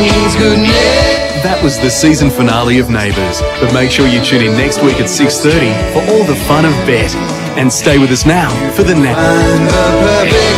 means good. That was the season finale of Neighbours, but make sure you tune in next week at 6.30 for all the fun of Bet. And stay with us now for the next.